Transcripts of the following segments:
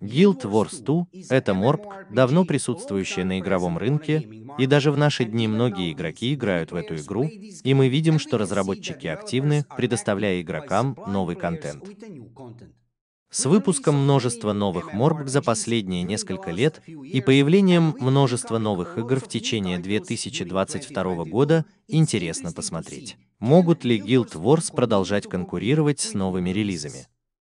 Guild Wars 2 — это морб, давно присутствующая на игровом рынке, и даже в наши дни многие игроки играют в эту игру, и мы видим, что разработчики активны, предоставляя игрокам новый контент. С выпуском множества новых морб за последние несколько лет и появлением множества новых игр в течение 2022 года интересно посмотреть, могут ли Guild Wars продолжать конкурировать с новыми релизами.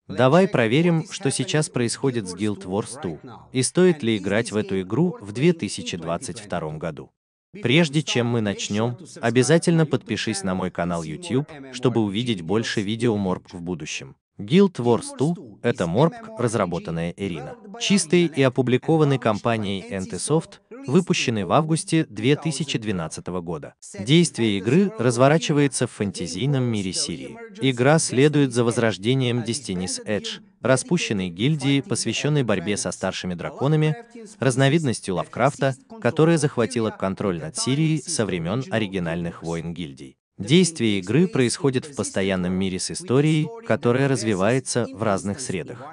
Давай проверим, что сейчас происходит с Guild Wars 2, и стоит ли играть в эту игру в 2022 году. Прежде чем мы начнем, обязательно подпишись на мой канал YouTube, чтобы увидеть больше видео морб в будущем. Guild Wars 2 — это морб, разработанная Ирина. Чистый и опубликованный компанией NTSoft, выпущенный в августе 2012 года. Действие игры разворачивается в фэнтезийном мире Сирии. Игра следует за возрождением Destiny's Edge, распущенной гильдии, посвященной борьбе со старшими драконами, разновидностью Лавкрафта, которая захватила контроль над Сирией со времен оригинальных войн гильдий. Действие игры происходит в постоянном мире с историей, которая развивается в разных средах.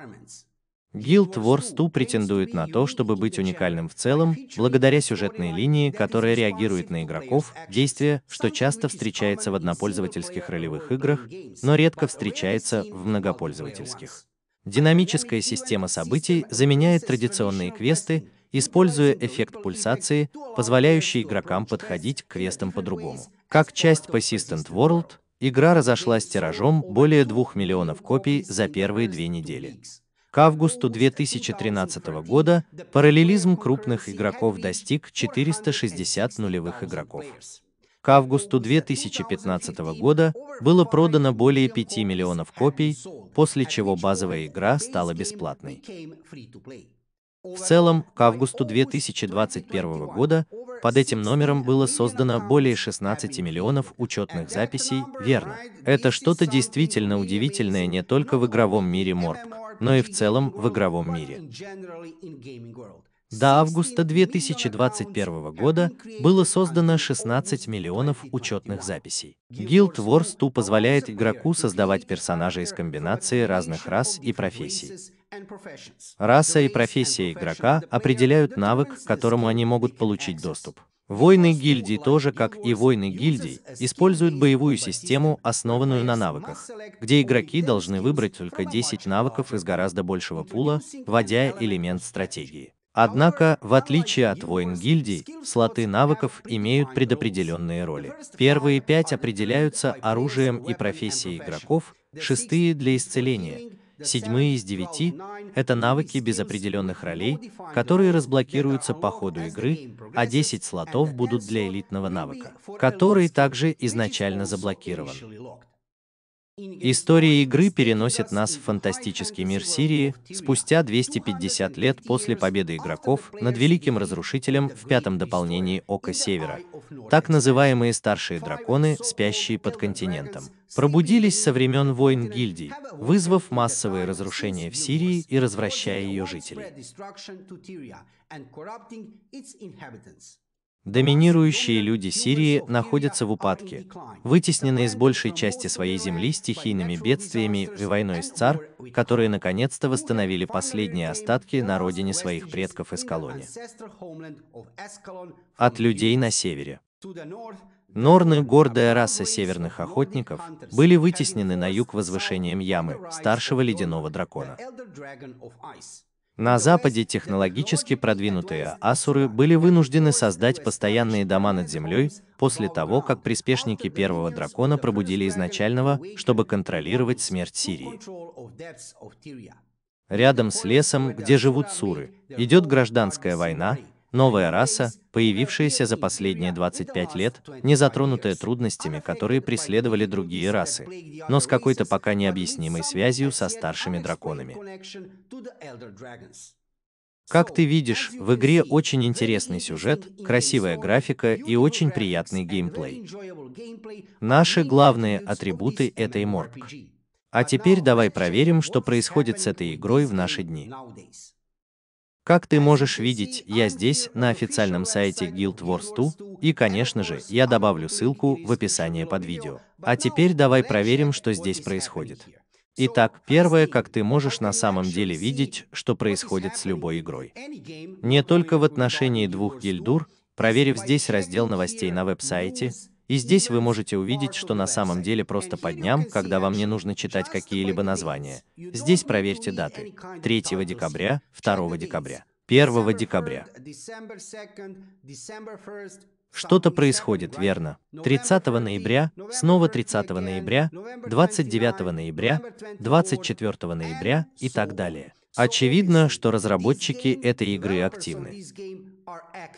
Guild Wars 2 претендует на то, чтобы быть уникальным в целом, благодаря сюжетной линии, которая реагирует на игроков, действие, что часто встречается в однопользовательских ролевых играх, но редко встречается в многопользовательских. Динамическая система событий заменяет традиционные квесты, используя эффект пульсации, позволяющий игрокам подходить к квестам по-другому. Как часть Persistent World, игра разошлась тиражом более 2 миллионов копий за первые две недели. К августу 2013 года параллелизм крупных игроков достиг 460 нулевых игроков. К августу 2015 года было продано более 5 миллионов копий, после чего базовая игра стала бесплатной. В целом, к августу 2021 года под этим номером было создано более 16 миллионов учетных записей, верно. Это что-то действительно удивительное не только в игровом мире Морб но и в целом в игровом мире. До августа 2021 года было создано 16 миллионов учетных записей. Guild Wars 2 позволяет игроку создавать персонажей из комбинации разных рас и профессий. Раса и профессия игрока определяют навык, к которому они могут получить доступ. Войны гильдий тоже, как и войны гильдий, используют боевую систему, основанную на навыках, где игроки должны выбрать только 10 навыков из гораздо большего пула, вводя элемент стратегии. Однако, в отличие от войн гильдий, слоты навыков имеют предопределенные роли. Первые пять определяются оружием и профессией игроков, шестые — для исцеления, Седьмые из девяти — это навыки без определенных ролей, которые разблокируются по ходу игры, а 10 слотов будут для элитного навыка, который также изначально заблокирован. История игры переносит нас в фантастический мир Сирии спустя 250 лет после победы игроков над Великим Разрушителем в пятом дополнении Ока Севера. Так называемые старшие драконы, спящие под континентом, пробудились со времен войн гильдий, вызвав массовые разрушения в Сирии и развращая ее жителей. Доминирующие люди Сирии находятся в упадке, вытесненные с большей части своей земли стихийными бедствиями и войной с цар, которые наконец-то восстановили последние остатки на родине своих предков из колонии. От людей на севере. Норны, гордая раса северных охотников, были вытеснены на юг возвышением Ямы, старшего ледяного дракона. На Западе технологически продвинутые асуры были вынуждены создать постоянные дома над землей после того, как приспешники первого дракона пробудили изначального, чтобы контролировать смерть Сирии. Рядом с лесом, где живут суры, идет гражданская война, Новая раса, появившаяся за последние 25 лет, не затронутая трудностями, которые преследовали другие расы, но с какой-то пока необъяснимой связью со старшими драконами. Как ты видишь, в игре очень интересный сюжет, красивая графика и очень приятный геймплей. Наши главные атрибуты этой морб. А теперь давай проверим, что происходит с этой игрой в наши дни. Как ты можешь видеть, я здесь, на официальном сайте Guild Wars 2, и, конечно же, я добавлю ссылку в описании под видео. А теперь давай проверим, что здесь происходит. Итак, первое, как ты можешь на самом деле видеть, что происходит с любой игрой. Не только в отношении двух гильдур, проверив здесь раздел новостей на веб-сайте, и здесь вы можете увидеть, что на самом деле просто по дням, когда вам не нужно читать какие-либо названия. Здесь проверьте даты. 3 декабря, 2 декабря, 1 декабря. Что-то происходит, верно? 30 ноября, снова 30 ноября, 29 ноября, 24 ноября и так далее. Очевидно, что разработчики этой игры активны.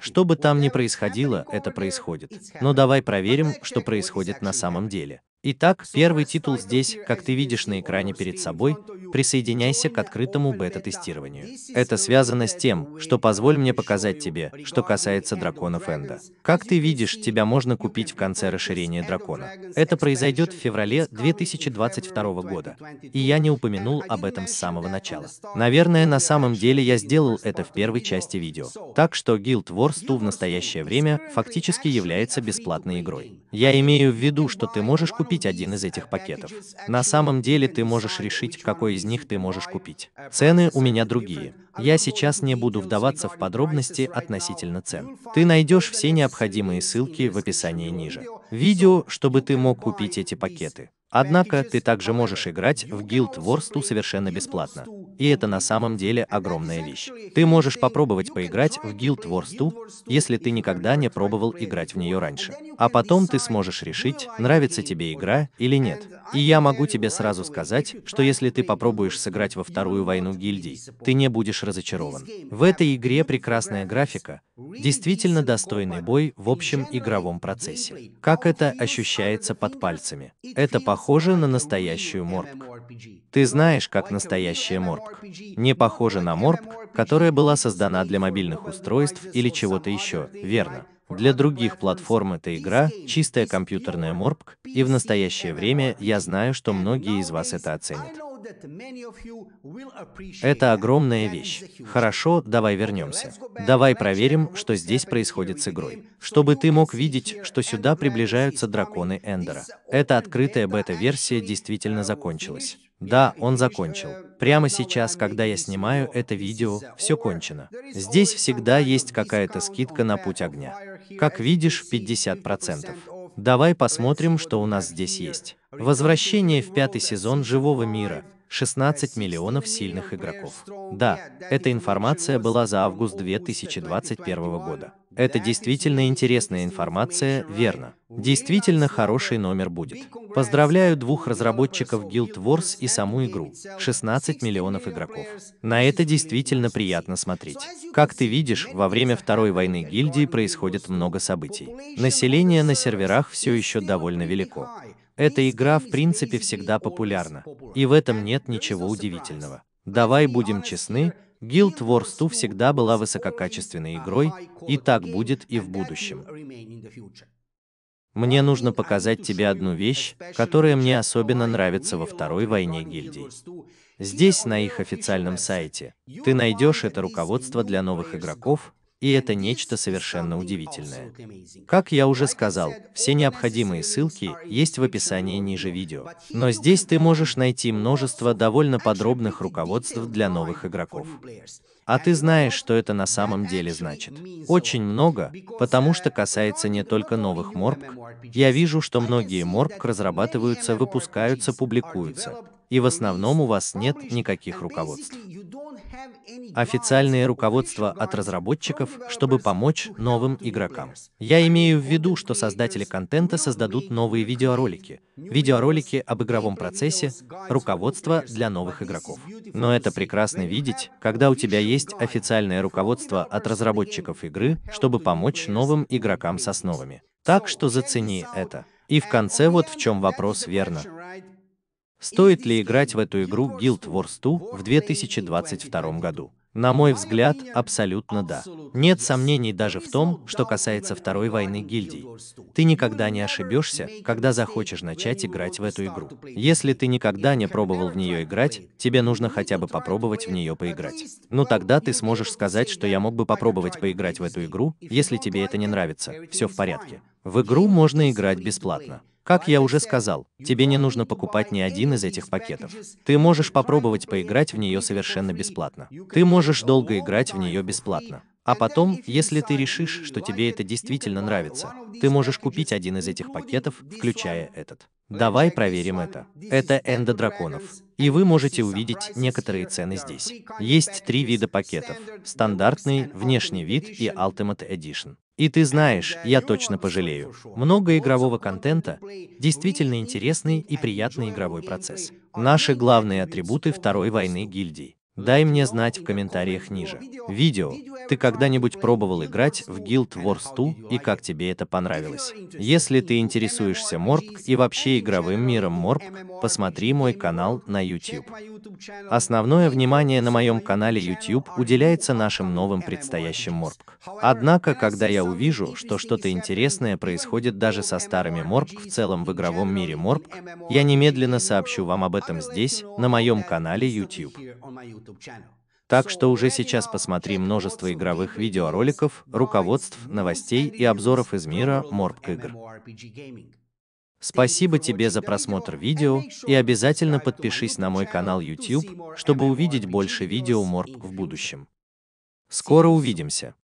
Что бы там ни происходило, это происходит. Но давай проверим, что происходит на самом деле. Итак, первый титул здесь, как ты видишь на экране перед собой, присоединяйся к открытому бета-тестированию. Это связано с тем, что позволь мне показать тебе, что касается драконов Энда. Как ты видишь, тебя можно купить в конце расширения дракона. Это произойдет в феврале 2022 года. И я не упомянул об этом с самого начала. Наверное, на самом деле я сделал это в первой части видео. Так что Guild Wars 2 в настоящее время фактически является бесплатной игрой. Я имею в виду, что ты можешь купить купить один из этих пакетов. На самом деле ты можешь решить, какой из них ты можешь купить. Цены у меня другие. Я сейчас не буду вдаваться в подробности относительно цен. Ты найдешь все необходимые ссылки в описании ниже. Видео, чтобы ты мог купить эти пакеты. Однако ты также можешь играть в Guild Wars 2 совершенно бесплатно. И это на самом деле огромная вещь. Ты можешь попробовать поиграть в Guild Wars 2, если ты никогда не пробовал играть в нее раньше. А потом ты сможешь решить, нравится тебе игра или нет. И я могу тебе сразу сказать, что если ты попробуешь сыграть во вторую войну гильдий, ты не будешь разочарован. В этой игре прекрасная графика, действительно достойный бой в общем игровом процессе. Как это ощущается под пальцами. Это похоже на настоящую морпк. Ты знаешь, как настоящая морпк. Не похоже на морпк, которая была создана для мобильных устройств или чего-то еще, верно? Для других платформ эта игра – чистая компьютерная морпк, и в настоящее время я знаю, что многие из вас это оценят. Это огромная вещь. Хорошо, давай вернемся. Давай проверим, что здесь происходит с игрой. Чтобы ты мог видеть, что сюда приближаются драконы Эндера. Эта открытая бета-версия действительно закончилась. Да, он закончил. Прямо сейчас, когда я снимаю это видео, все кончено. Здесь всегда есть какая-то скидка на путь огня. Как видишь, 50%. Давай посмотрим, что у нас здесь есть. Возвращение в пятый сезон «Живого мира», 16 миллионов сильных игроков. Да, эта информация была за август 2021 года. Это действительно интересная информация, верно. Действительно хороший номер будет. Поздравляю двух разработчиков Guild Wars и саму игру. 16 миллионов игроков. На это действительно приятно смотреть. Как ты видишь, во время Второй войны гильдии происходит много событий. Население на серверах все еще довольно велико. Эта игра в принципе всегда популярна, и в этом нет ничего удивительного. Давай будем честны, Guild Wars 2 всегда была высококачественной игрой, и так будет и в будущем. Мне нужно показать тебе одну вещь, которая мне особенно нравится во второй войне гильдий. Здесь, на их официальном сайте, ты найдешь это руководство для новых игроков, и это нечто совершенно удивительное. Как я уже сказал, все необходимые ссылки есть в описании ниже видео. Но здесь ты можешь найти множество довольно подробных руководств для новых игроков. А ты знаешь, что это на самом деле значит. Очень много, потому что касается не только новых морпк. Я вижу, что многие морпк разрабатываются, выпускаются, публикуются. И в основном у вас нет никаких руководств официальные руководства от разработчиков, чтобы помочь новым игрокам. Я имею в виду, что создатели контента создадут новые видеоролики, видеоролики об игровом процессе, руководство для новых игроков. Но это прекрасно видеть, когда у тебя есть официальное руководство от разработчиков игры, чтобы помочь новым игрокам с основами. Так что зацени это. И в конце вот в чем вопрос, верно? Стоит ли играть в эту игру Guild Wars 2 в 2022 году? На мой взгляд, абсолютно да. Нет сомнений даже в том, что касается второй войны гильдий. Ты никогда не ошибешься, когда захочешь начать играть в эту игру. Если ты никогда не пробовал в нее играть, тебе нужно хотя бы попробовать в нее поиграть. Ну тогда ты сможешь сказать, что я мог бы попробовать поиграть в эту игру, если тебе это не нравится. Все в порядке. В игру можно играть бесплатно. Как я уже сказал, тебе не нужно покупать ни один из этих пакетов. Ты можешь попробовать поиграть в нее совершенно бесплатно. Ты можешь долго играть в нее бесплатно. А потом, если ты решишь, что тебе это действительно нравится, ты можешь купить один из этих пакетов, включая этот. Давай проверим это. Это Эндо драконов. И вы можете увидеть некоторые цены здесь. Есть три вида пакетов. Стандартный, внешний вид и Ultimate Edition. И ты знаешь, я точно пожалею. Много игрового контента, действительно интересный и приятный игровой процесс. Наши главные атрибуты Второй войны гильдии. Дай мне знать в комментариях ниже. Видео. Ты когда-нибудь пробовал играть в Guild Wars 2 и как тебе это понравилось? Если ты интересуешься Морпк и вообще игровым миром Морпк, посмотри мой канал на YouTube. Основное внимание на моем канале YouTube уделяется нашим новым предстоящим Морпк. Однако, когда я увижу, что что-то интересное происходит даже со старыми Морпк в целом в игровом мире Морпк, я немедленно сообщу вам об этом здесь, на моем канале YouTube. Так что уже сейчас посмотри множество игровых видеороликов, руководств, новостей и обзоров из мира Морпк игр. Спасибо тебе за просмотр видео и обязательно подпишись на мой канал YouTube, чтобы увидеть больше видео Морпк в будущем. Скоро увидимся.